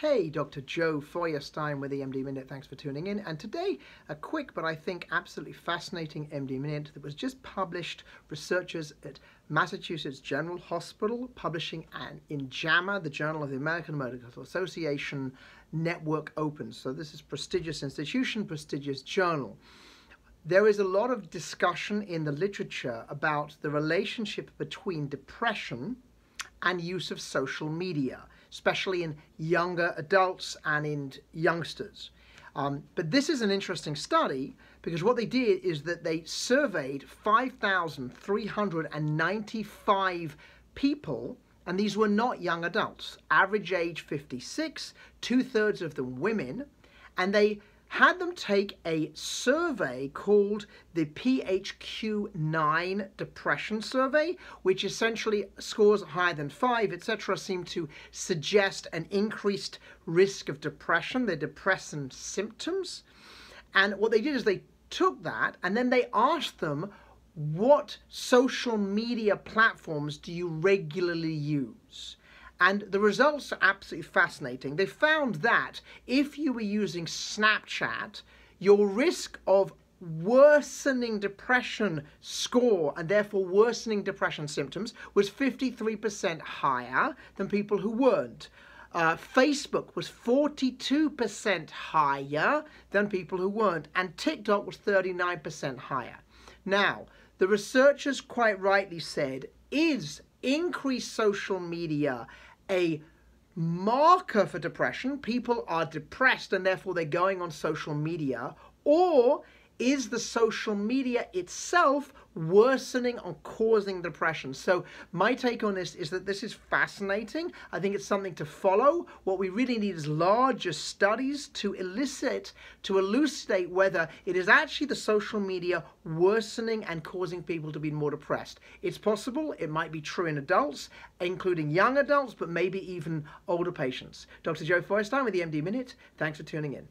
Hey, Dr. Joe Feuerstein with the MD Minute. Thanks for tuning in. And today, a quick but I think absolutely fascinating MD Minute that was just published. Researchers at Massachusetts General Hospital publishing an, in JAMA, the Journal of the American Medical Association Network Open. So this is prestigious institution, prestigious journal. There is a lot of discussion in the literature about the relationship between depression and use of social media, especially in younger adults and in youngsters. Um, but this is an interesting study because what they did is that they surveyed 5,395 people, and these were not young adults, average age 56, two thirds of them women, and they had them take a survey called the PHQ-9 depression survey, which essentially scores higher than 5, etc., seem to suggest an increased risk of depression, the depressant symptoms. And what they did is they took that and then they asked them, what social media platforms do you regularly use? And the results are absolutely fascinating. They found that if you were using Snapchat, your risk of worsening depression score and therefore worsening depression symptoms was 53% higher than people who weren't. Uh, Facebook was 42% higher than people who weren't, and TikTok was 39% higher. Now, the researchers quite rightly said, is increased social media a marker for depression? People are depressed and therefore they're going on social media, or is the social media itself worsening or causing depression? So my take on this is that this is fascinating. I think it's something to follow. What we really need is larger studies to elicit, to elucidate whether it is actually the social media worsening and causing people to be more depressed. It's possible. It might be true in adults, including young adults, but maybe even older patients. Dr. Joe Feuerstein with the MD Minute. Thanks for tuning in.